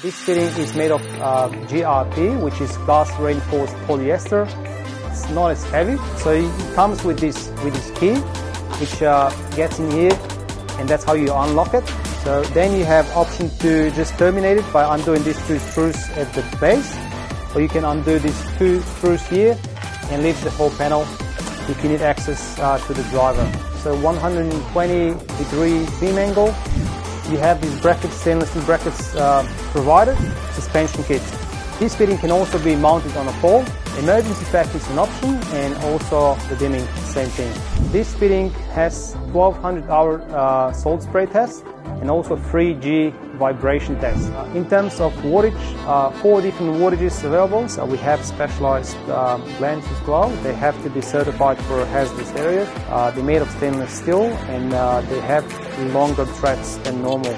This fitting is made of uh, GRP, which is glass reinforced polyester. It's not as heavy, so it comes with this with this key, which uh, gets in here, and that's how you unlock it. So then you have option to just terminate it by undoing these two screws at the base, or you can undo these two screws here and leave the whole panel if you need access uh, to the driver. So 120 degree beam angle, you have these brackets, stainless steel brackets uh, provided, suspension kit. This fitting can also be mounted on a pole. Emergency pack is an option and also the dimming, same thing. This fitting has 1200 hour uh, salt spray test and also 3G vibration test. Uh, in terms of wattage, uh, four different wattages available. So we have specialized um, blends as well. They have to be certified for hazardous areas. Uh, they're made of stainless steel and uh, they have longer threads than normal.